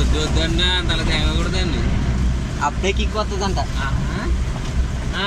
వద్దు వద్దండి అంతలా తేగకూడదండి అప్పుడే కిక్ వస్తుందంట. ఆ.